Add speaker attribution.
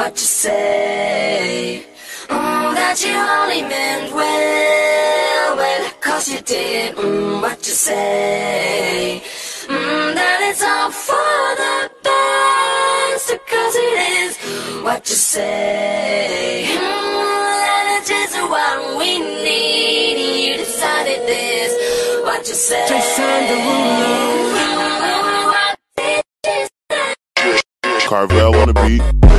Speaker 1: what you say. Mm, that you only meant well, well, cause you did, mm, what you say. Mm, that it's all for the best, cause it is what you say. Mm, that it is what we need, you decided this, what you say.
Speaker 2: Jason Derulo.
Speaker 1: the mm, what?
Speaker 3: Carvell on the beat.